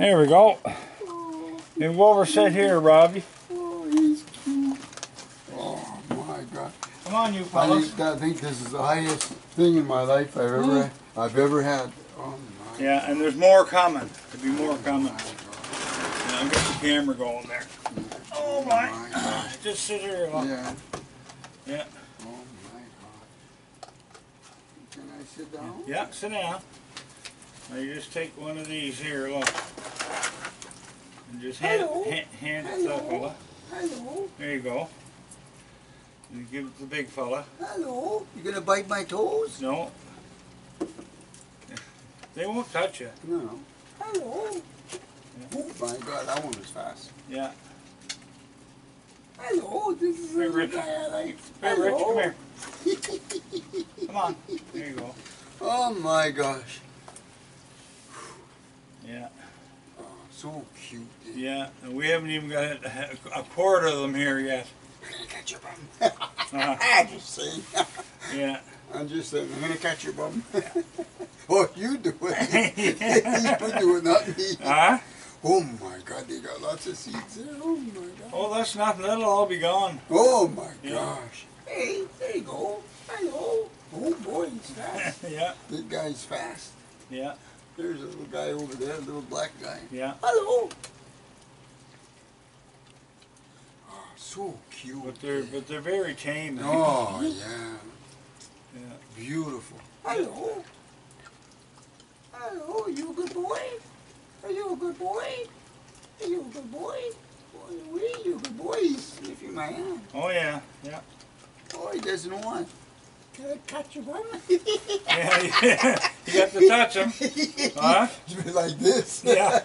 There we go. You go over sit here, Robbie. Oh, he's cute. Oh my God. Come on, you I fellas. think, I think this is the highest thing in my life I've ever I've ever had. Oh my. Yeah, and there's more coming. There'll be more coming. Yeah, I'll get the camera going there. Oh my. Oh, God. Just sit here. Look. Yeah. Yeah. Oh my God. Can I sit down? Yeah, sit down. Now you just take one of these here, look. And just hand, hand, hand it to the fella. Hello. There you go. You give it to the big fella. Hello. You gonna bite my toes? No. They won't touch you. No. Hello. Oh my God, that one was fast. Yeah. Hello. This is Hey, Rich. guy I like. Hey, Rich, come here. Come on. There you go. Oh my gosh. Yeah. Oh, so cute. Yeah. And we haven't even got a, quarter of them here yet. I'm gonna catch your bum. Uh-huh. I'm just see. Yeah. I'm just saying. I'm gonna catch your bum. oh, you do it. you do it, not me. Huh? Oh my God, they got lots of seeds there. Oh my God. Oh, that's nothing. That'll all be gone. Oh my Yeah. gosh. Hey, there you go. Hello. Oh boy, he's fast. yeah. Big guy's fast. Yeah. There's a little guy over there, a little black guy. Yeah. Hello. Oh, so cute. But they're but they're very tame. Eh? Oh yeah, Yeah. beautiful. Hello. Hello, you a good boy? Are you a good boy? Are you a good boy? Boy, you a good boy. He's sniffing my hand. Oh yeah. Yeah. Oh, he doesn't want. Can I catch your bum? Yeah. yeah. You got to touch them. Huh? like this. Yeah.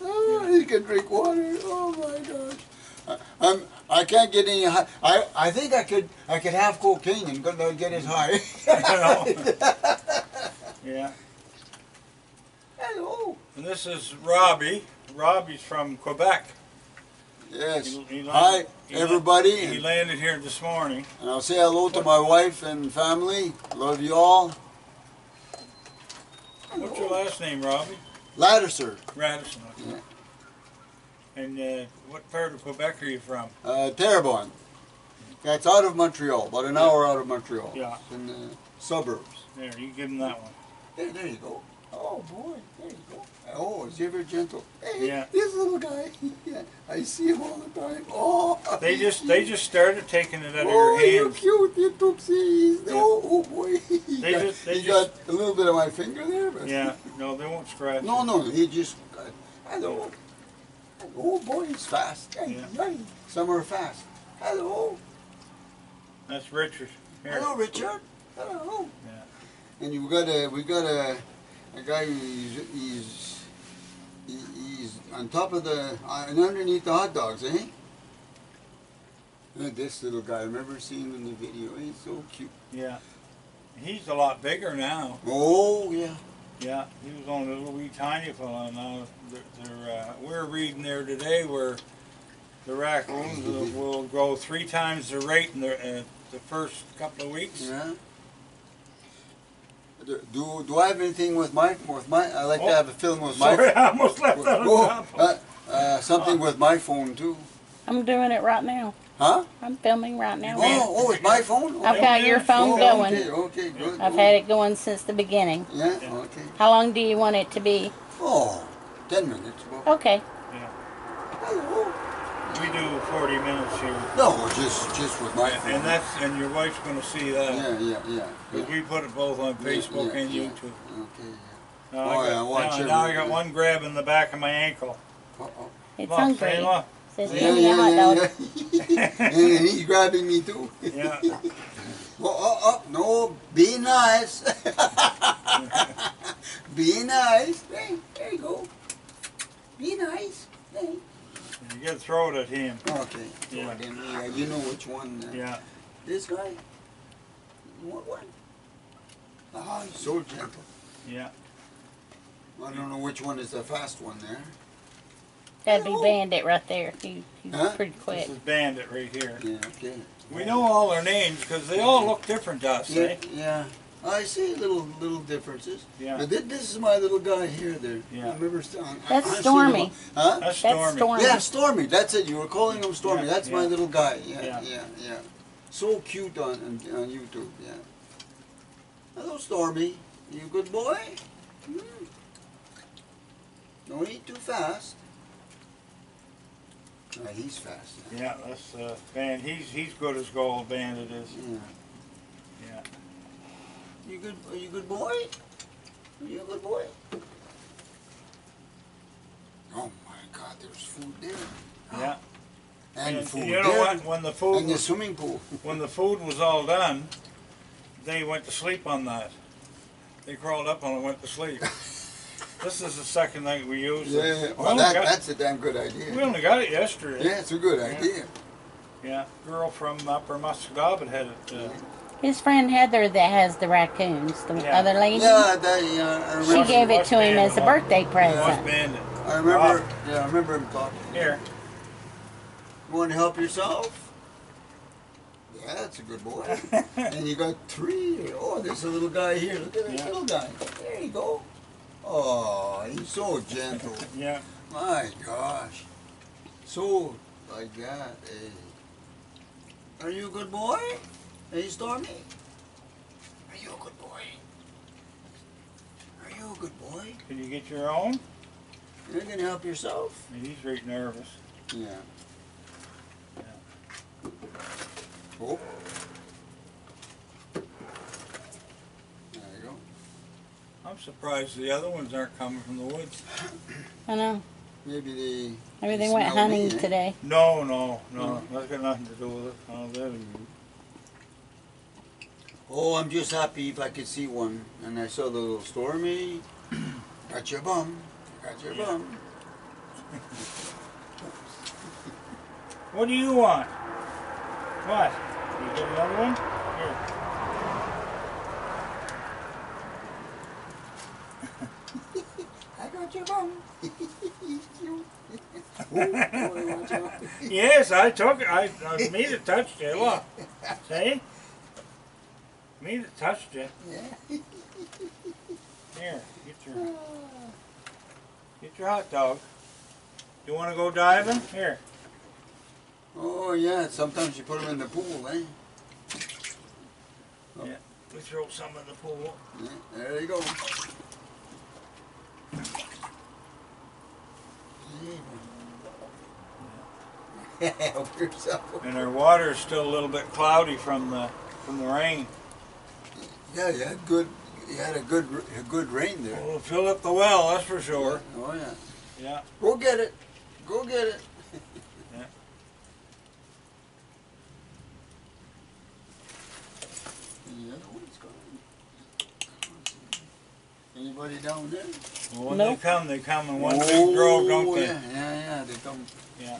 Oh, he can drink water. Oh my gosh. I, I'm. I can't get any high. I. I think I could. I could have cocaine and go get as high. Yeah. Hello. And this is Robbie. Robbie's from Quebec. Yes. He- he Hi, landed- la- everybody. He landed here this morning. And I'll say hello to my wife and family. Love you all. What's your last name, Robbie? Lattiser, Radisson. Yeah. And uh, what part of Quebec are you from? uh, Terrebonne. That's out of Montreal, about an hour out of Montreal. Yeah. In the suburbs. There, you give him that one. There, there you go. Oh boy, there you go. Oh, is he ever gentle? Hey, Yeah. this little guy. yeah, I see him all the time. Oh, They just they just started taking it out of Oh, your you're hands. cute, you toopsies. Yeah. Oh, oh boy. he They got, just- they he just- got a little bit of my finger there, but Yeah, no, they won't scratch. No, no, he just got, hello. Oh boy, he's fast. Hey, Yeah. hey, some are fast. Hello. That's Richard. Here. Hello, Richard. Hello. Yeah. And you got a, we got a, a guy who's, he's, he's on top of the, uh, and underneath the hot dogs, eh? And this little guy, I remember seeing him in the video. He's so cute. Yeah. He's a lot bigger now. Oh yeah. Yeah, he was on a little wee tiny fellow. Now they're, they're, uh, we're reading there today where the raccoons will, will grow three times the rate in the, uh, the first couple of weeks. Yeah. Do, do, do I have anything with my with my? I like Oh, to have a film with my. Sorry, I almost left that on Oh, top. uh, uh, something with my phone too. I'm doing it right now. Huh? I'm filming right now. Oh, oh, it's my phone. I've got your phone oh, going. Okay, okay, good. I've had it going since the beginning. Yeah. Yeah. Okay. How long do you want it to be? Oh, ten minutes. Well, Okay. hello. We do 40 minutes here. No, we're just just with my And, phone. and that's and your wife's going to see that. Yeah, yeah, yeah. Because yeah. we put it both on Facebook yeah, and yeah. YouTube. Okay. Now, Oh, I yeah, got, watch now, now I got one grab in the back of my ankle. Yeah. Uh-oh. It's Look, hungry. see. Says, Yeah, give me a hot yeah, dog. yeah, yeah. and he's grabbing me too. Yeah. Oh, oh, oh, no, be nice. be nice. Hey, there you go. Be nice. Hey. You got to throw it at him. Okay. Yeah. Go ahead, yeah, you know which one. Uh, Yeah. This guy? You want one? Oh, he's so gentle. Yeah. I don't know which one is the fast one there. That'd be Bandit right there. He, he's Huh? pretty quick. This is Bandit right here. Yeah, okay. We know all their names because they all look different to us, Yeah, eh? yeah. I see little little differences. Yeah. But thi- this is my little guy here. There. Yeah. Remember. st- I- That's I seen him Stormy. on- Huh? That's That's Stormy. Stormy. Yeah, Stormy. That's it. You were calling him Stormy. Yeah, That's my little guy. Yeah, Yeah. yeah, yeah. So cute on on, on YouTube. Yeah. Hello, Stormy. You a good boy? Hmm. Don't eat too fast. Ah, he's fast. Yeah, that's uh, Van. He's he's good as gold. Bandit is. Yeah. Yeah. You good? Are you a good boy? Are you a good boy? Oh my God! There's food there. Yeah. And, And food you know there. what? When the food And the was, swimming pool. when the food was all done, they went to sleep on that. They crawled up on it and went to sleep. this is the second night we used Yeah. it. We Well, that, that's a damn good idea. we only got it yesterday. Yeah, it's a good Yeah. idea. Yeah, girl from Upper Musquodoboit had it. Uh, His friend Heather that has the raccoons, the Yeah. other lady. Yeah, that, yeah, uh, She remember. gave it to him as a birthday present. I remember. Yeah, I remember him talking. Here. You want to help yourself? Yeah, that's a good boy. and you got three. Oh, there's a little guy here. Look at that Yeah. little guy. There you go. Oh, he's so gentle. Yeah. My gosh. So, like that. Hey. Are you a good boy? Hey, Stormy? Are you a good boy? Are you a good boy? Can you get your own? You can help yourself? He's right nervous. Yeah. Oh. There you go. I'm surprised the other ones aren't coming from the woods. I know. Maybe they. Maybe they went hunting me, eh? today. No, no, no. That's got nothing to do with it. Oh, there you Oh, I'm just happy if I could see one. And I saw the little Stormy. Got your bum. Got your Yeah. bum. What do you want? What? You get another one? Here. I got your bum. Oh, boy. Yes, I took it. I, I me that touched it. Look. See? Me that touched it. Yeah. Here, get your get your hot dog. You want to go diving? Here. Oh, yeah. Sometimes you put them in the pool, eh? Yeah, we throw some in the pool. Yeah, there you go. Help yourself. And our water is still a little bit cloudy from the from the rain. Yeah, you had good. You had a good, r- a good rain there. We'll fill up the well, that's for sure. Oh yeah. Yeah. Go get it. Go get it. Yeah. The other one's gone. Anybody down there? Well, when Nope. they come, they come in one big oh, drove, don't Oh, they? Yeah, yeah, yeah. They come. Here,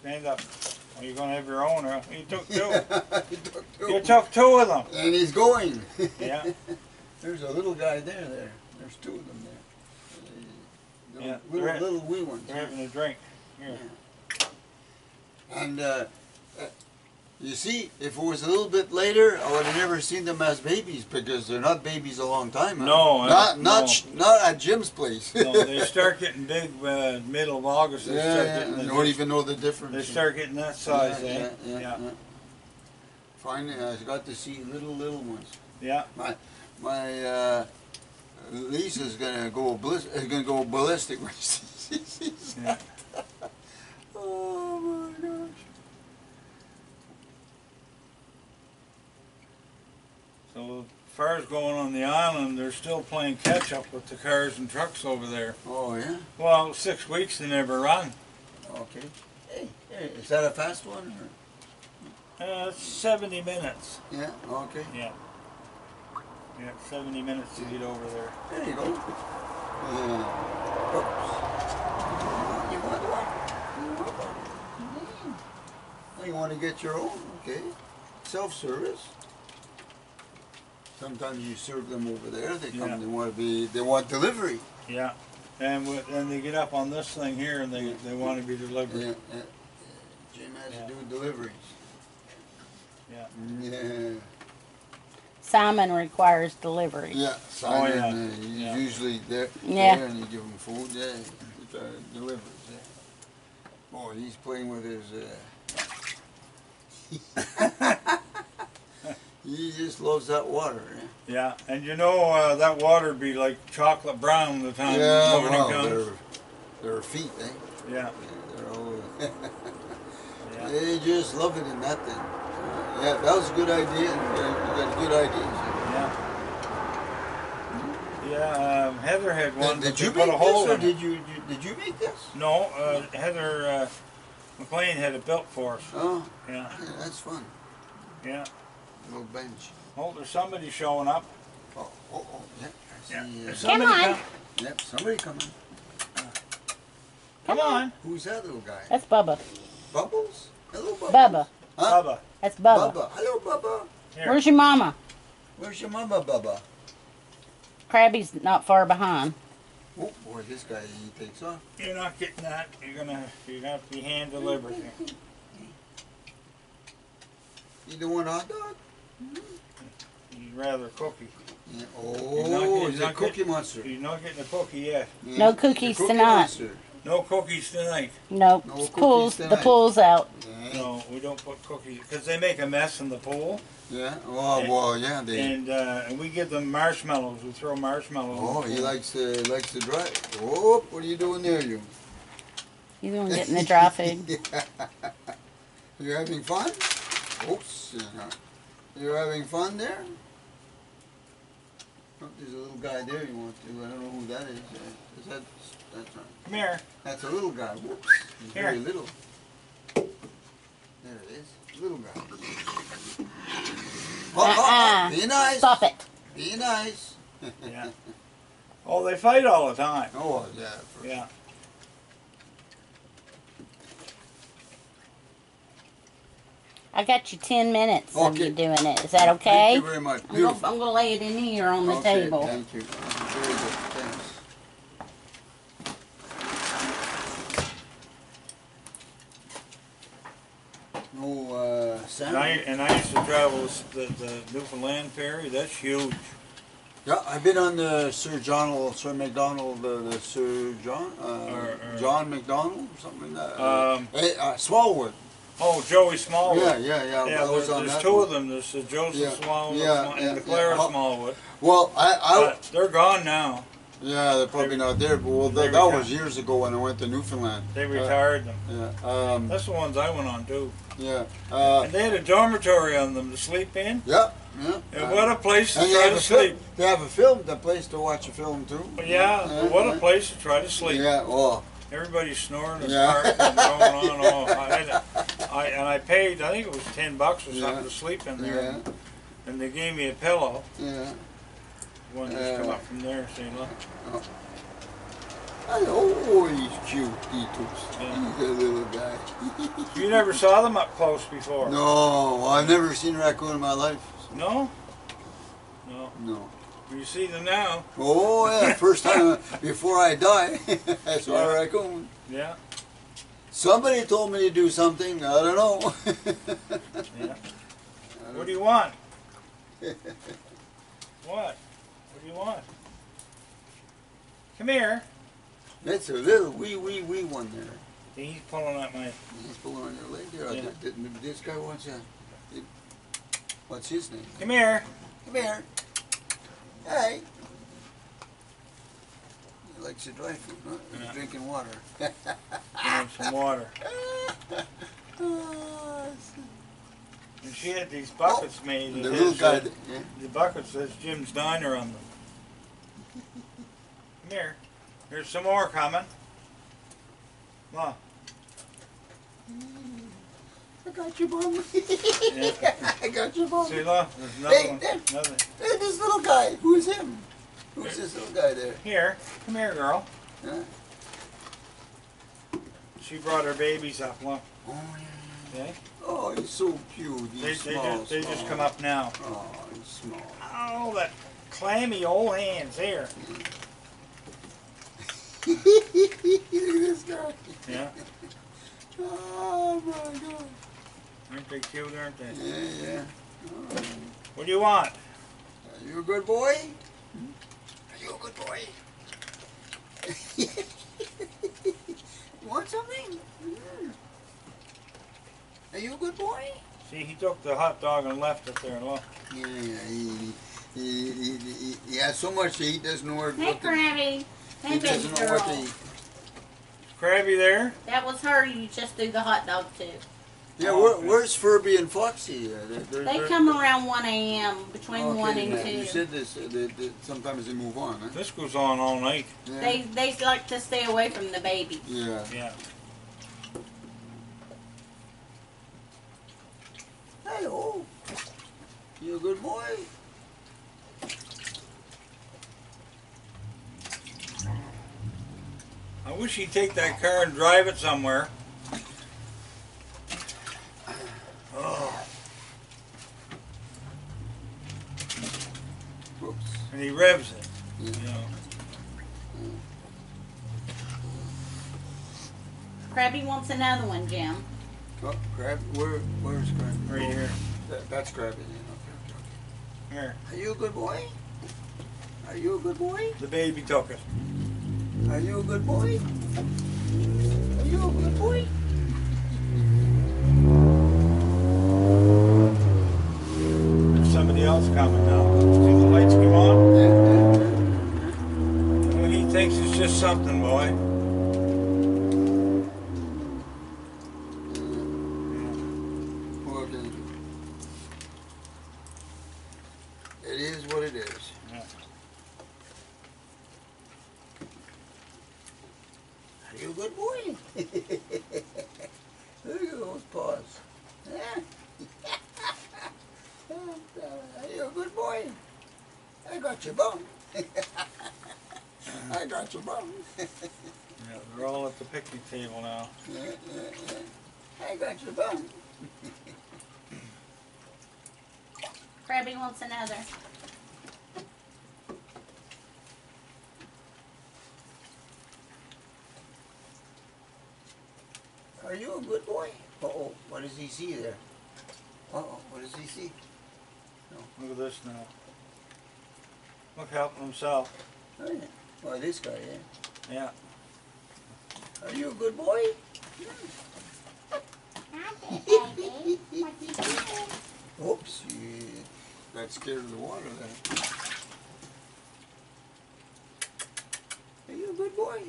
stand up. Are you gonna have your own? Or you took two. He took two. you took two of them. And he's going. Yeah. There's a little guy there. There. There's two of them there. Little, Yeah, little, they're- little wee ones. They're having a drink. Here. And uh, uh, you see, if it was a little bit later, I would have never seen them as babies because they're not babies a long time. huh? No, uh, not not no. not at Jim's place. No, they start getting big uh, middle of August. They yeah, start yeah, getting I the- don't even know the difference. They start getting that size, yeah, eh? yeah, yeah, yeah. Finally, I got to see little little ones. Yeah. My uh, Lisa's gonna go bliss, is gonna go ballistic when she sees Yeah. that. Oh my gosh. So as far as going on the island, they're still playing catch up with the cars and trucks over there. Oh yeah. Well, six weeks they never run. Okay. Hey, hey, is that a fast one? Or? Uh, 70 minutes. Yeah. Okay. Yeah. Yeah, 70 minutes to get over there. There you go. Uh, oops. You want one? You want one? You want to get your own? Okay. Self-service. Sometimes you serve them over there. They come. Yeah. They want to be. They want delivery. Yeah. And with, then they get up on this thing here and they, they want to be delivered. Yeah. yeah. Jim has Yeah. to do deliveries. Yeah. Yeah. Simon requires delivery. Yeah, Simon, yeah. uh, he's Yeah. usually there, Yeah. there and you give him food, yeah, he uh, delivers, yeah. Boy, he's playing with his, uh... he just loves that water, yeah. Yeah, and you know uh, that water be like chocolate brown the time yeah, the morning comes. their, their feet, eh? Yeah, they're all, yeah. they just love it in that thing. Yeah, that was a good idea, you got, you got good ideas. Yeah. Yeah, um, Heather had one. Did, did you put make a hole this, or did you, you, did you make this? No, uh, Heather uh, McLean had it built for us. Oh, Yeah, yeah, that's fun. yeah. Little bench. Oh, there's somebody showing up. Oh, oh, oh, yeah. I Yeah. see, uh, There's Come on. com- Yep, somebody coming. Come on, Who's that little guy? That's Bubba. Bubbles? Hello, Bubbles. Bubba. Huh? Bubba. That's Bubba. Bubba. Hello, Bubba. Here. Where's your mama? Where's your mama, Bubba? Krabby's not far behind. Oh, boy, this guy, he takes off. You're not getting that. You're gonna. You're gonna have to be hand delivered. here. You don't want a hot dog? You'd rather cookie. Yeah. Oh, he's he's a cookie getting- monster. You're not getting a cookie yet. Yeah, No cookies cookie tonight. monster. No cookies tonight. Nope. No It's cookies pool's the pool's out. Yeah. No, we don't put cookies because they make a mess in the pool, Yeah. Oh, And- well, yeah. They. and uh, and we give them marshmallows. We throw marshmallows. Oh, he likes to likes to drive. Oh, what are you doing there, you? You gonna get the dry food? you having fun? Oops. yeah. You're having fun there? Oh, there's a little guy there you want to. I don't know who that is. Uh, is that? That's not. Come here. That's a little guy. Whoops. He's Here. very little. There it is. Little guy. Oh, oh, Uh-uh. oh, be nice. Stop it. Be nice. Yeah. Oh, they fight all the time. Oh, yeah. for- Yeah. I got you ten minutes of Okay. you doing it. Is that okay? Thank you very much. I'm gonna, Beautiful. I'm gonna lay it in here on the Okay, table. Thank you. Very good. Thanks. No, uh, And I, and I used to travel the, the Newfoundland ferry. That's huge. Yeah, I've been on the Sir John, Sir McDonald, the, the Sir John, uh, Or- or- John McDonald, or something like that. Uh, Um, hey, uh, Smallwood. Oh, Joey Smallwood. Yeah, yeah, yeah. Yeah, was there's, on there's that two one. of them. There's the Joseph Yeah, Smallwood yeah, and yeah, the Clara yeah. Smallwood. Well, I, I, they're gone now. yeah, they're probably not there, but well, They that, that was years ago when I went to Newfoundland. They Uh, retired them. Yeah, um, That's the ones I went on too. yeah, uh, And they had a dormitory on them to sleep in. yeah, yeah. And what a place to try to film. sleep. They have a film, the place to watch a film too. Yeah, Uh, what uh, a place to try to sleep. Yeah, oh, Everybody's snoring and Yeah. and going on. Oh, I, had, I and I paid. I think it was ten bucks or something Yeah. to sleep in there. yeah, And they gave me a pillow. yeah. One just come up from there and say, look. Oh, he's cute, Titus. Yeah. Little guy. You never saw them up close before. No, I've never seen a raccoon in my life. No. No. No. You see them now. Oh yeah, first time before I die, I saw Yeah. a raccoon. Yeah. Somebody told me to do something. I don't know. Yeah. What do you want? What? What do you want? Come here. That's a little wee wee wee one there. He's pulling at my. He's pulling on your leg there. Yeah. Th- th- This guy wants a. What's his name? Come here. Come here. Hey. He likes to dry food, huh? He's Yeah. drinking water. Some water. And she had these buckets oh, made. the little guy. that- yeah. The bucket says Jim's Diner on them. Come here. There's some more coming. Come on. Mm. I got you, Mom. Yeah. I got you, Mom. See, look, there's another Hey, one. there. Another. Hey, this little guy. Who's him? Who's this little guy there? Here, come here, girl. Huh? She brought her babies up. Look, Oh, yeah. okay? Oh, he's so cute. They, He's they, small, just, they just come up now. Oh, he's small. Oh, that clammy old hands here. Look at this guy. Yeah, Oh my God. Aren't they cute? Aren't they? Yeah, yeah. Oh. What do you want? Are you a good boy? Are you a good boy? you want something? Mm. Are you a good boy? See, he took the hot dog and left it there. Look. Yeah, he, he, he, he, he has so much to eat, doesn't know where Hey, what to, Krabby. he Hey, baby doesn't know what to girl. eat. Krabby there? That was her you just threw the hot dog to. Yeah, Oh, where, where's Furby and Foxy? Uh, they're, they're, They they're- come around 1 a.m. between Okay, 1 and now, 2. You said this. Uh, that that sometimes they move on, huh? This goes on all night. Yeah. They they like to stay away from the baby. yeah. Yeah. Hello. You a good boy? I wish he'd take that car and drive it somewhere. Oh, Whoops. And he revs it. Yeah. You know. Krabby wants another one, Jim. Oh, crab. Where? Where's crab? Right here. That, that's crab. Yeah. Okay, okay, Here. Are you a good boy? Are you a good boy? The baby took it. Are you a good boy? Are you a good boy? There's somebody else coming now. Something, boy. yeah. Okay. It is what it is. Yeah. Are you a good boy? Look at those paws. Yeah. Are you a good boy? I got your bone. I got your bone. Yeah, they're all at the picnic table now. Yeah, yeah, yeah. I got your bone. Krabby another. Are you a good boy? Uh-oh, what does he see there? Uh-oh, what does he see? Look at this now. Look helping himself. Oh, yeah. Oh, this guy, yeah. Yeah. Are you a good boy? Oops, you got scared of the water there. Are you a good boy?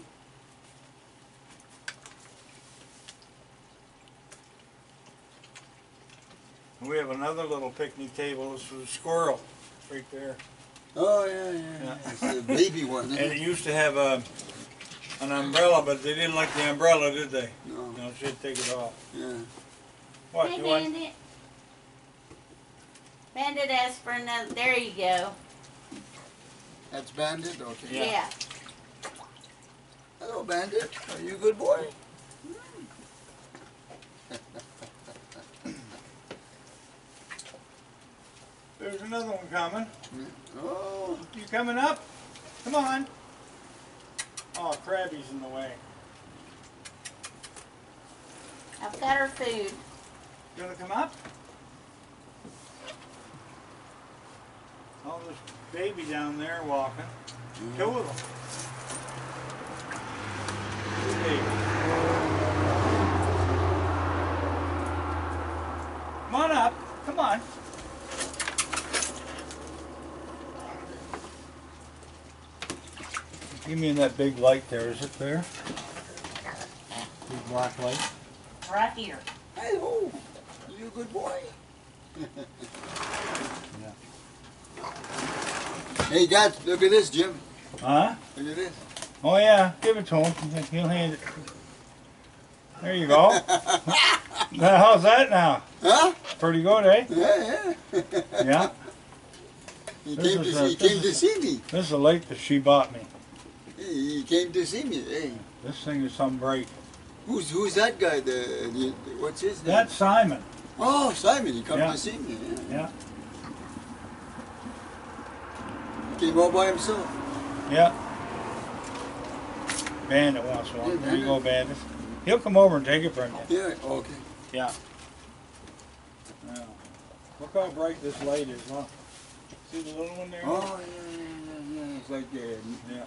We have another little picnic table. This was a squirrel right there. Oh, yeah, yeah. Yeah. It's the baby one. And it it? used to have a an umbrella, but they didn't like the umbrella, did they? No, No, she'd take it off. yeah. What, hey, you want? Bandit. Bandit asked for another. There you go. That's Bandit? Okay. Yeah. Yeah. Hello, Bandit. Are you a good boy? There's another one coming. Mm-hmm. Oh. oh, You coming up? Come on. Oh, Krabby's in the way. I've got her food. You wanna come up? Oh, this baby down there walking. Two of them. Two babies. Come on up. Come on. Give me that big light there. Is it there? Big black light. Right here. hello. Are you a good boy? Hey, Dad, look at this, Jim. Huh? Look at this. Oh yeah, give it to him. He'll hand it. There you go. now, how's that now? Huh? Pretty good, eh? Yeah, yeah. Yeah. He This came to see, a- he this came to see me. This is a light that she bought me. He came to see me. Hey, This thing is some bright. who's who's that guy? The, the what's his name? That's Simon. oh Simon. He come Yeah. to see me. Yeah. Yeah. Came all by himself. Yeah. Bandit wants one. Yeah, There you go, Bandit. He'll come over and take it from you. Yeah. Okay. Yeah. yeah. Look how bright this light is, look. See the little one there? Oh, yeah, yeah, yeah, yeah. It's like uh, Yeah.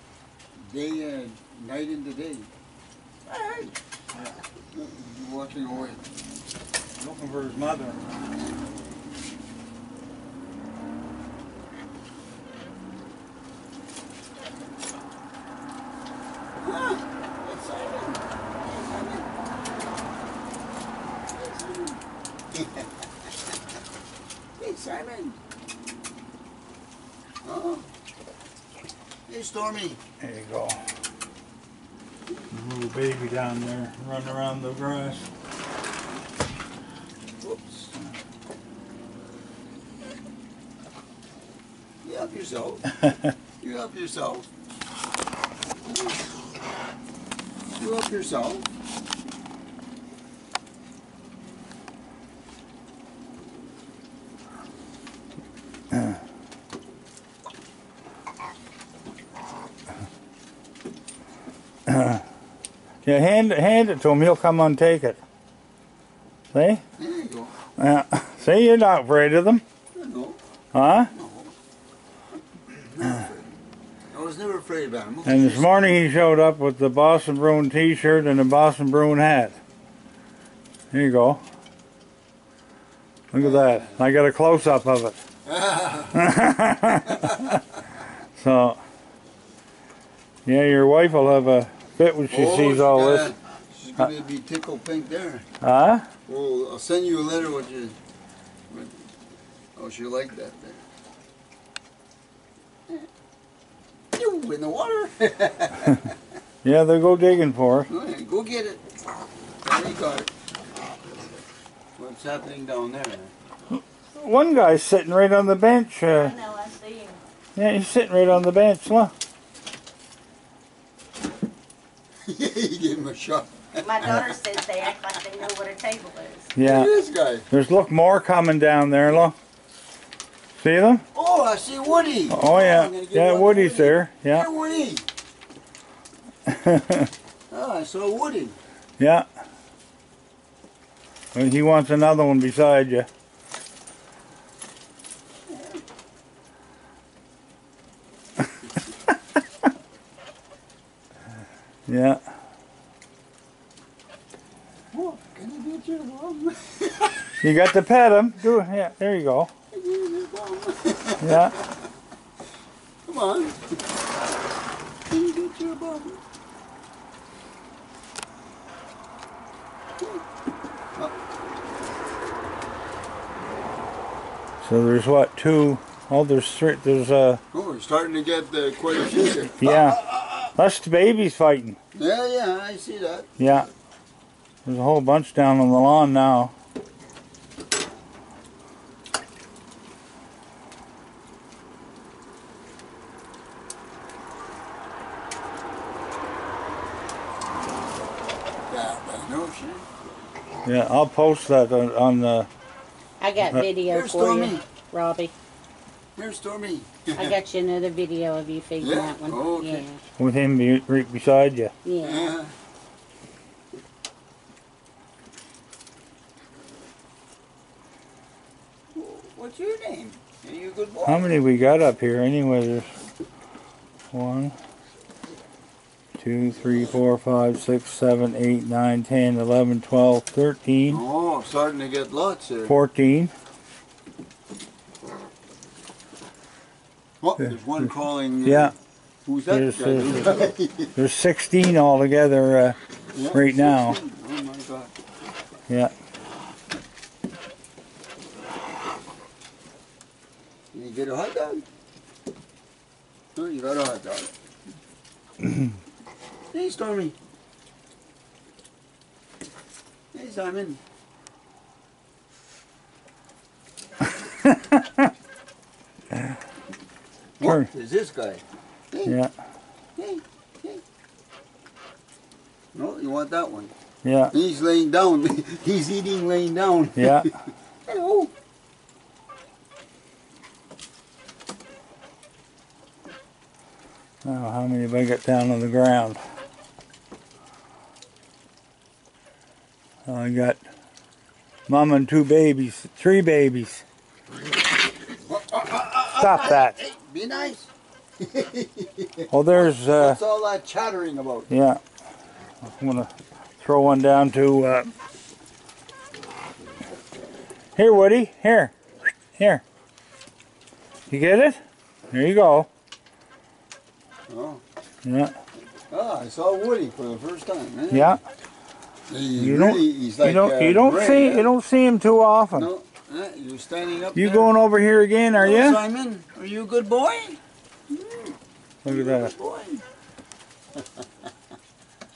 day and night into day. Hey. Walking away. Looking for his mother. Ah, it's Simon. Hey, Simon. Hey, Simon. Oh. Hey, Stormy. There you go. The little baby down there running around the grass. Whoops. You help yourself. You help yourself. You help yourself. Hand hand it to him. He'll come and take it. See? There you go. Yeah. See, you're not afraid of them, No, huh? no. I was never afraid of animals. And this morning he showed up with the Boston Bruin T-shirt and the Boston Bruin hat. Here you go. Look at that. I got a close-up of it. so, yeah, your wife will have a fit when she Oh, sees all gonna- this. She's gonna be tickled pink there. Huh? Well, I'll send you a letter what you. What, oh, she'll like that then. You in the water. Yeah, they'll go digging for it. Go go get it. There you got it. What's happening down there? One guy's sitting right on the bench. Uh, know, I see him. yeah, he's sitting right on the bench. Look. yeah, you gave him a shot. My daughter says they act like they know what a table is. Yeah. Look at this guy. There's look more coming down there. Look. See them? Oh, I see Woody. Oh yeah. I'm gonna give Yeah, Woody's Woody. there. Yeah. Here, Woody. Oh, I saw Woody. Yeah. Well, he wants another one beside you. Yeah. Oh, can I get your mom? You got to pet him. Do it. Yeah. There you go. Can I get your mom? Yeah. Come on. Can you get your mom? So there's what two? Oh, there's three. There's uh. Oh, we're starting to get the quite a few. Yeah. That's the babies fighting. Yeah, yeah, I see that. Yeah. There's a whole bunch down on the lawn now. Yeah, but no shit. Yeah, I'll post that on, on the. I got Uh, video Here's for Stormy. you, Robbie. Here's Stormy. I got you another video of you feeding Yeah? that one. Oh, okay. with him be, right beside you. Yeah, yeah. Yeah. What's your name? Are you a good boy? How many we got up here anyway? There's one, two, three, four, five, six, seven, eight, nine, ten, eleven, twelve, thirteen, Oh, starting to get lots here. fourteen. Oh, there's one calling. uh, Yeah, Who's that There's, guy? there's sixteen altogether. Uh, Yeah, right now. 16. Oh my god. yeah. Can you get a hot dog? Oh, you got a hot dog. hey, Stormy. Hey, Simon. Is this guy? Hey, Yeah, hey, hey. No, you want that one. yeah, He's laying down. He's eating laying down. yeah. Hello. Oh, how many have I got down on the ground? I got mom and two babies, three babies. Uh, uh, uh, Stop that. Be nice. Well, there's, uh, What's all that chattering about? yeah. I'm gonna throw one down to, uh, here, Woody. Here. Here. You get it? There you go. Oh, Yeah. ah, I saw Woody for the first time. eh? Yeah. He You don't- really, like you don't, uh, you don't Gray, see, you don't see him too often. No, you're standing up You there. going over here again, are Hello, you? Simon, are you a good boy? Look at that. Good boy.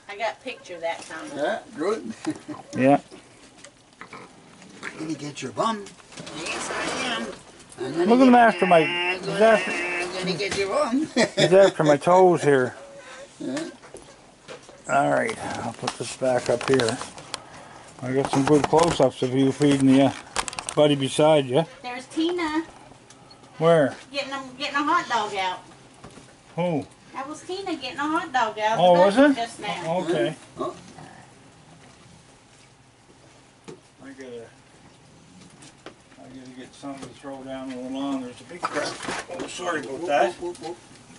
I got picture that time. Yeah, good. Yeah. Gonna get your bum. Yes, I am. Look at him get- after my, I'm he's after, I'm gonna get your bum. he's after my toes here. Yeah. All right, I'll put this back up here. I got some good close-ups of you feeding the uh, buddy beside you. There's Tina Where? getting a, getting a hot dog out. Who? That was Tina getting a hot dog out. of the Oh, was bucket it? Just now. Oh, okay. Oh. I gotta, I gotta get something to throw down on the lawn. There's a big crowd. Oh, sorry about that.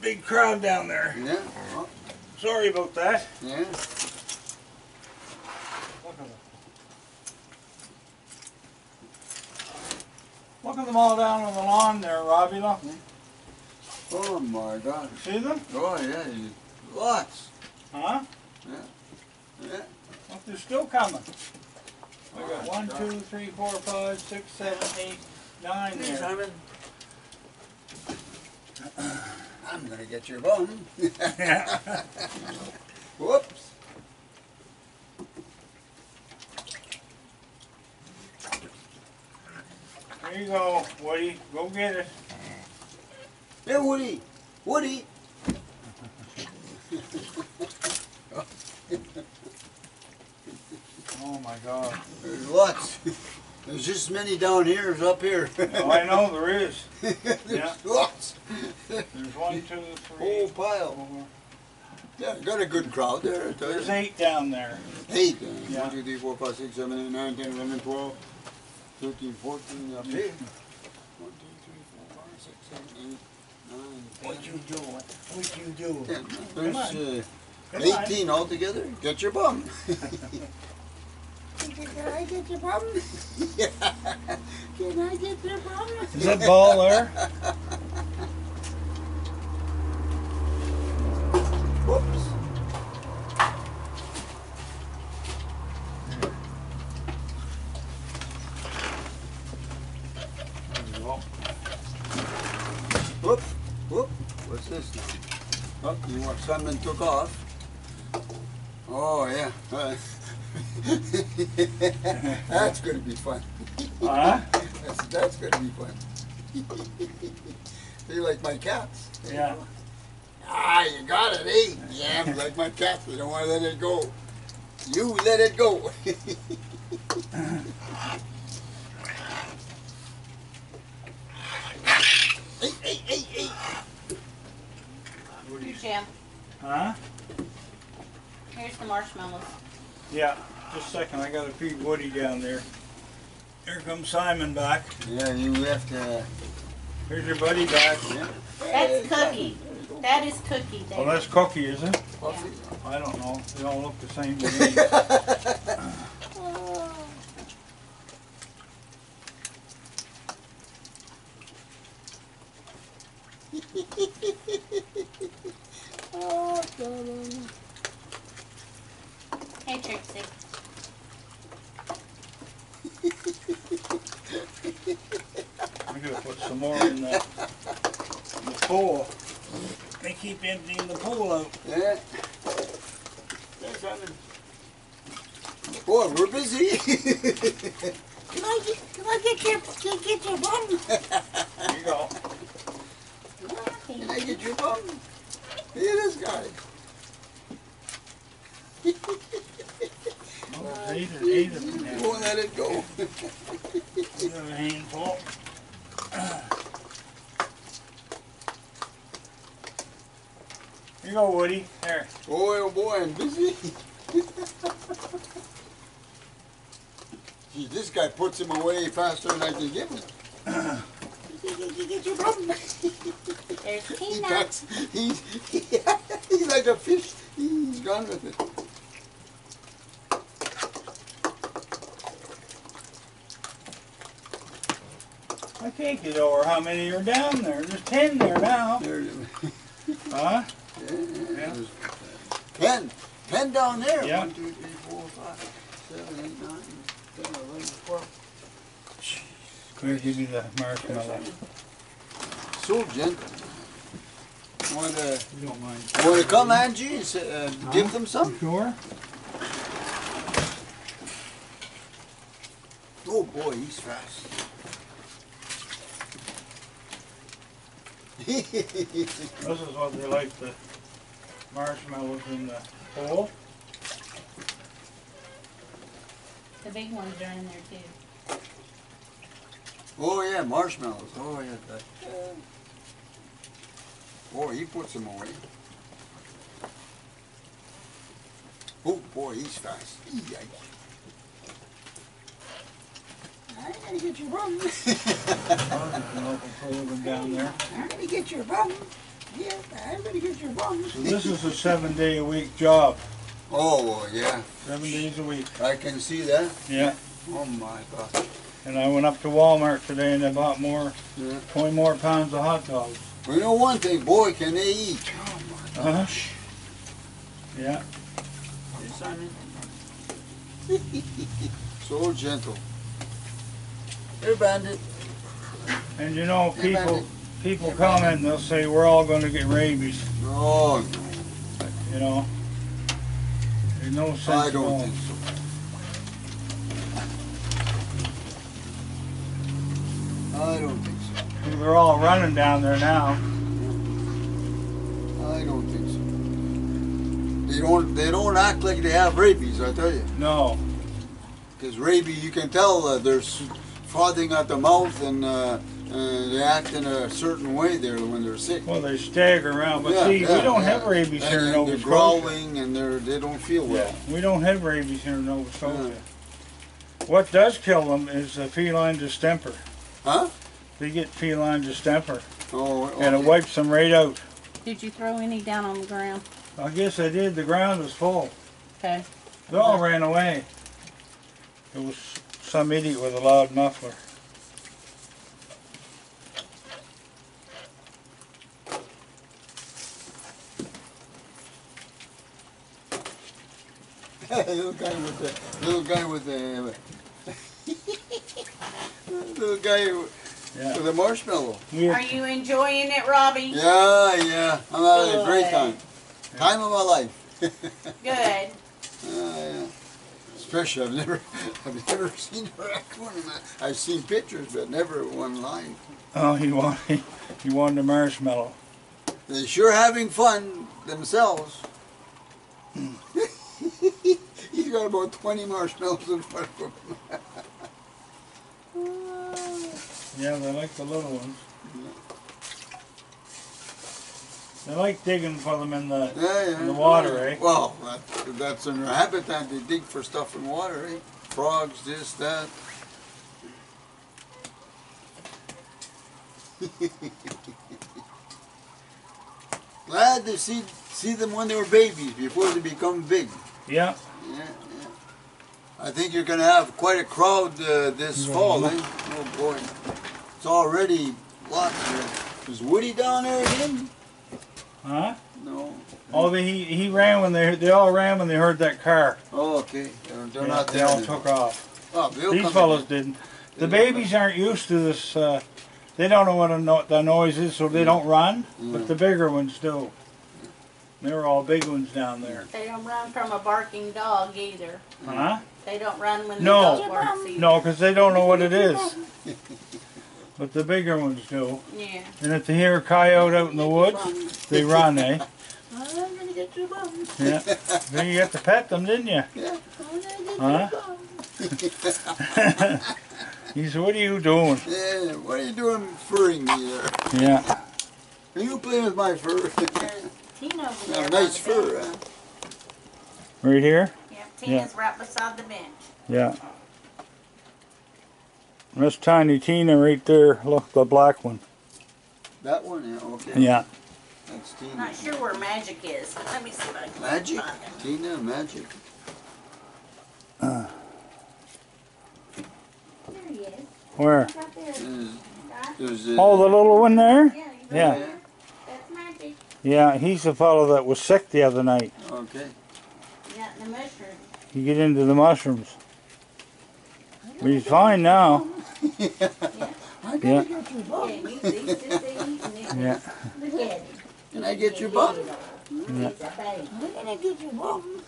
Big crowd down there. Yeah. Oh, Sorry about that. yeah. Look at them. Look them all down on the lawn there, Robbie. Look. Oh my God. See them? Oh yeah. Lots. Huh? Yeah. Look, they're still coming. I got one, two, three, four, five, six, seven, eight, nine Hey, there. Simon. I'm gonna get your bum. Whoops. There you go, Woody. Go get it. Hey, Woody. Woody. Oh my God. There's lots. There's just as many down here as up here. Oh, I know there is. There's Yeah. lots. There's one, two, three. Whole pile. four. Yeah, got a good crowd there. I tell you. There's eight down there. Eight. Yeah. One, two, three, four, five, six, seven, eight, nine, ten, eleven, twelve, thirteen, fourteen, up here. One, two, three, four, five, six, seven, eight, nine, What you doing? What you doing? ten. There's uh, Come on. eighteen altogether. Get your bum. Can I get your bum? Can I get your bum? Is that ball there? Whoops. There you go. Whoop, whoop. What's this now? Oh, you want something took off? Oh yeah. Uh, that's gonna be fun. Huh? That's, that's gonna be fun. they like my cats. Yeah. Ah, you got it, eh? Yeah, like my cats. They don't want to let it go. You let it go. hey, hey, hey, hey. Here, Jim. Huh? Here's the marshmallows. Yeah. Just a second. I gotta feed Woody down there. Here comes Simon back. Yeah, you left. Uh, Here's your buddy back. yeah. That's Cookie. That is Cookie there. Well, that's Cookie, is it? Coffee. I don't know. They all look the same to me. Oh, darling. Hey, Trixie. I'm gonna put some more in the, in the pool. They keep emptying the pool out. Yeah. Thanks, Simon. Boy, we're busy. can I get, can I get your, can I get your bum? There you go. Can I get your bum? Look at this guy. Oh, there's eight, or eight of them You now. won't let it go. You have a handful. Here you go, Woody. There. Boy, oh boy, I'm busy. Gee, this guy puts him away faster than I can give him. You get your bum. There's He Tina. talks, he's, he's like a fish. He's gone with it. I can't get over how many are down there. There's ten there now. There, Huh? yeah. Ten. Ten down there. Yeah. One, two, three, four, five, seven, eight, nine, ten, eleven, twelve. Here, give me the marshmallow. So gentle. Wanna, You don't mind. wanna come, Angie, and say, uh, give them some? Sure. Oh boy, he's fast. This is what they like the marshmallows in the hole. The big ones are in there too. oh yeah, marshmallows. Oh yeah. That. Oh, he puts them away. Oh boy, he's fast. Yikes. I'm gonna get your bum. Pull them down there. I'm gonna get your bum. Yeah, I'm gonna get your bum. So this is a seven day a week job. Oh yeah, Seven days a week. I can see that. Yeah. Oh my God. And I went up to Walmart today and I bought more, Yeah. twenty more pounds of hot dogs. Well, you know one thing, boy, can they eat? Oh my Uh-huh. gosh. Yeah. So gentle. Hey, bandit. And you know, Hey, people Randy. people comment and they'll say we're all going to get rabies. Oh You know. There's no sense. no, I don't think so. I don't think so. They're all running down there now. I don't think so. They don't. They don't act like they have rabies. I tell you, No. because rabies, you can tell uh, they're frothing at the mouth and uh, uh, they act in a certain way there when they're sick. Well, they stagger around, but Yeah, see, yeah, we don't yeah. have rabies And here in then Nova they're Scotia. growling and they're they don't feel well. Yeah, we don't have rabies here in Nova Scotia. What does kill them is the feline distemper. Huh? They get feline distemper, Oh, oh and it okay. wipes them right out. Did you throw any down on the ground? I guess I did. The ground was full. Okay. They all ran away. It was some idiot with a loud muffler. little guy with the little guy with the little guy Yeah. with a marshmallow. We Are you enjoying it, Robbie? Yeah, yeah. I'm having a great Good. time. Time of my life. Good. Ah, yeah. Especially, I've never, I've never seen a raccoon. I've seen pictures, but never one live. oh, he wanted he wanted a marshmallow. They're sure having fun themselves. He's got about 20 marshmallows in front of him. Yeah, they like the little ones. They like digging for them in the. Yeah, yeah. In the water, eh? Well, that, that's in their habitat. They dig for stuff in water, eh? Frogs, this, that. Glad to see see them when they were babies before they become big. Yeah. Yeah, yeah. I think you're gonna have quite a crowd uh, this fall, eh? Oh boy, it's already lots. Here. Is Woody down there again? Huh? No. Oh, they, he he ran when they they all ran when they heard that car. Oh, okay. They're, they're Yeah, not they all took off. Oh, they'll These fellows again. didn't. The They'll come babies aren't used to this. Uh, they don't know what a no- the noise is, so they don't run. But Mm. the bigger ones do. They were all big ones down there. They don't run from a barking dog either. Huh? They don't run when the No. dog barks either. No, because they don't know what it is. But the bigger ones do. Yeah. And if they hear a coyote out in the woods, they run, eh? I'm gonna get your bum. Yeah. Then you got to pet them, didn't you? Yeah. I'm gonna get Huh? your bum. He said, "What are you doing?" Yeah, what are you doing furring me there? Yeah. Are you playing with my fur? There's Tina over there. Got a nice fur, huh? Right here. Yep, Tina's right beside the bench. Yeah. That's Tiny Tina right there. Look, the black one. That one, yeah, okay. Yeah. That's I'm Tina. not sure where Magic is. Let me see if I can Magic? Tina, magic. There he is. Where? There's, there's, uh, Oh, the little one there? Yeah, Yeah. there. That's Magic. Yeah, he's the fellow that was sick the other night. Okay. Yeah, the mushroom. You get into the mushrooms. But he's fine now. I gotta Yeah. get your Yeah, bum. use these just to eat and then Yeah. look at him. Can I get your bum? He's a baby. I get your bum.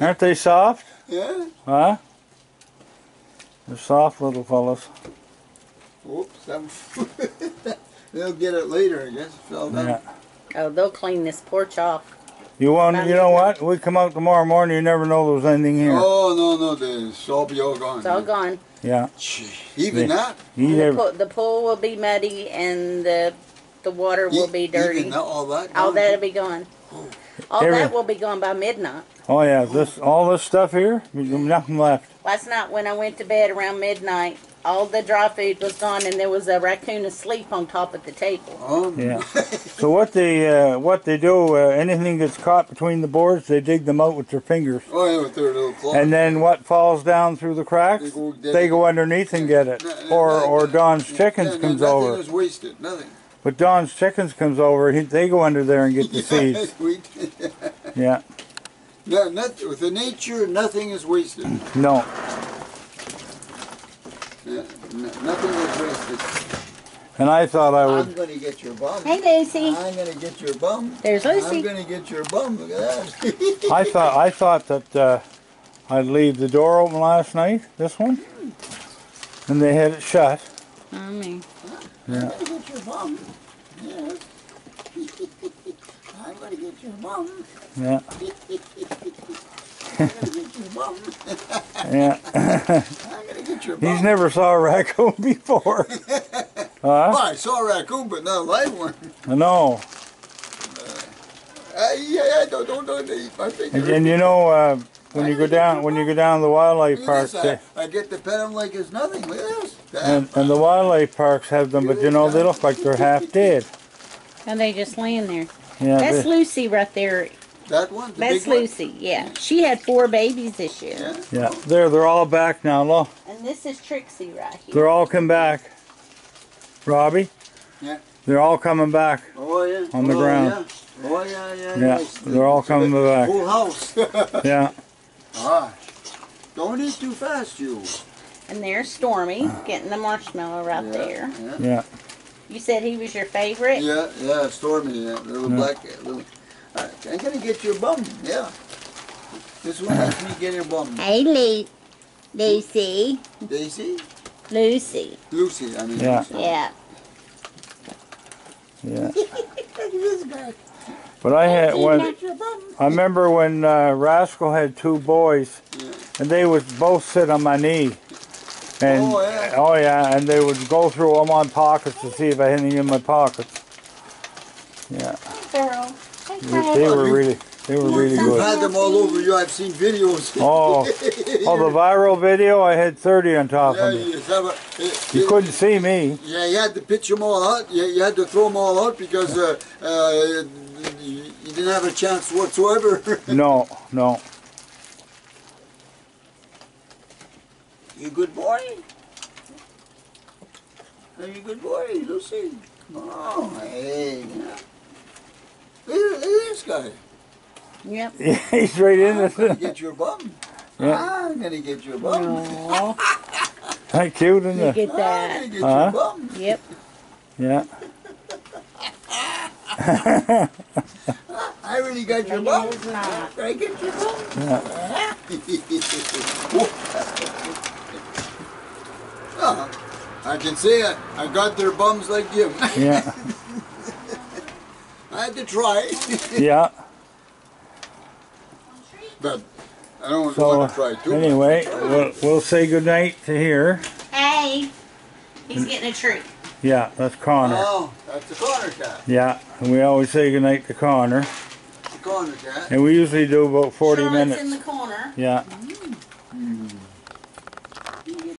Aren't they soft? Yeah? Huh? They're soft little fellas. Oops. That, they'll get it later, I guess. Fell down. Yeah. Oh, they'll clean this porch off. You want? You know what? We come out tomorrow morning. You never know there's anything here. Oh, no, no, the all be all gone. It's all gone. Yeah. Gee, Even Yeah. that? You The, never. pool, the pool will be muddy and the the water will be dirty. Even that, all that? All that'll be gone. Oh. All Every- that will be gone by midnight. Oh yeah. This all this stuff here. Nothing left. Last night when I went to bed around midnight, all the dry food was gone and there was a raccoon asleep on top of the table. Oh, Yeah. So what they uh, what they do? Uh, anything that's caught between the boards, they dig them out with their fingers. oh, yeah, with their little claw. And then what falls down through the cracks, They go they go underneath and get it. No, no, Or no, or no. Don's Chickens Yeah, comes nothing over. was wasted. Nothing. But Don's Chickens comes over. He, they go under there and get the seeds. we, Yeah. no, not, with the nature, nothing is wasted. No. Yeah, n- nothing is wasted. And I thought I I'm would. going to get your bum. Hey Lucy. I'm going to get your bum. There's Lucy. I'm going to get your bum. Look at that. I thought I thought that uh, I'd leave the door open last night. This one. And they had it shut. I mean, I'm going to get your bum. Yes. I'm going to get your bum. Yeah. Yeah. I'm going to get your bum. He's never saw a raccoon before. Huh? I saw a raccoon, but not a live one. I know. Uh, yeah, yeah, don't, don't, don't eat my finger. And, and you know, uh, when you go down when you go down to the wildlife Look at parks, this, I, I get to pet him like it's nothing. Look at this. and, and the wildlife parks have them, but you know they look like they're half dead. and they just laying there. Yeah. That's they- Lucy right there. That one? The That's big one? Lucy. Yeah, she had four babies this year. Yeah. yeah. They're they're all back now. Look, And this is Trixie right here. they're all come back. Robbie. Yeah. They're all coming back. Oh, yeah. On the oh, ground. Yeah. Oh, yeah, yeah. Yeah, yes. they're all coming back. Full house. Yeah. ah. Don't eat too fast, you. And there's Stormy getting the marshmallow right yeah. there. Yeah. Yeah. You said he was your favorite? Yeah, yeah, Stormy, yeah, little Yeah. black, little. Uh, I'm gonna get your bum, yeah. This one makes me get your bum. Hey, Lu- Lucy. Daisy? Lucy. Lucy, I mean. Yeah. Lucy. Yeah. Yeah. This guy. But I had when Get your bum. I remember when uh, Rascal had two boys, Yeah. and they would both sit on my knee. And Oh, yeah. oh, yeah, and they would go through all my pockets to see if I had anything in my pockets. Yeah, Girl. Hey, they, were really, they were really good. I've had them all over you. I've seen videos. Oh, oh, the viral video, I had 30 on top yeah, of me. you, eh, You eh, couldn't see me. Yeah, you had to pitch them all out. You, you had to throw them all out because uh, uh, you didn't have a chance whatsoever. No, no. you good boy? Are you good boy, Lucy? Come Oh, hey. Look, at- this guy. Yep. He's right in I'm gonna it. get your bum. Yeah. Ah, I'm gonna get your bum. Aw, That cute, isn't look it? at ah, I'm that. gonna get Huh? your bum. Yep. Yeah. I really got your bum. it's not. I get your bum. Yeah. Ah, I can see it. I got their bums like you. Yeah. I had to try, Yeah. but I don't So want to try too much. anyway, we'll, we'll say goodnight to here. Hey. He's getting a treat. Yeah, that's Connor. Oh, that's the corner cat. Yeah, and we always say goodnight to Connor. The corner cat. And we usually do about 40 Charlotte's minutes. in the corner. Yeah, mm. Mm. Mm.